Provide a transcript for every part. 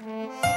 Música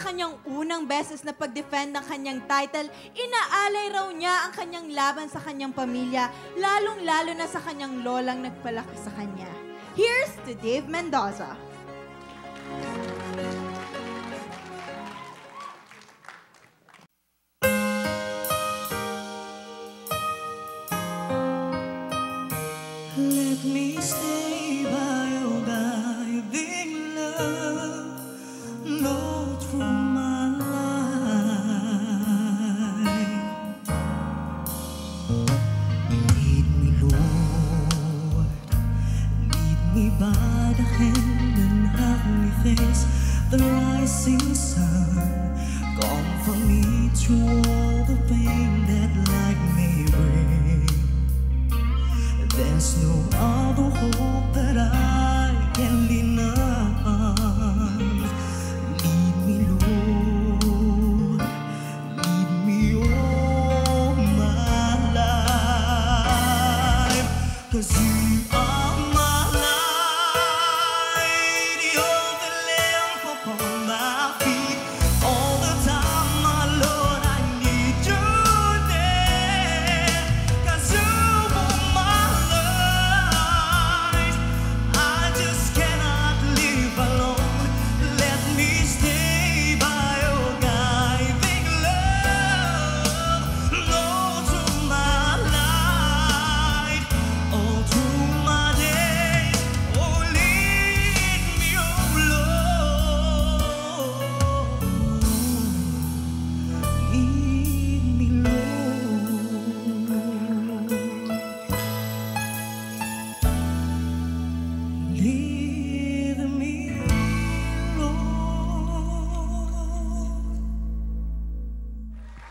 kanyang unang beses na pag-defend ng kanyang title, inaalay raw niya ang kanyang laban sa kanyang pamilya, lalong-lalo na sa kanyang lolang nagpalaki sa kanya. Here's to Dave Mendoza. by the hand face the rising sun gone for me to walk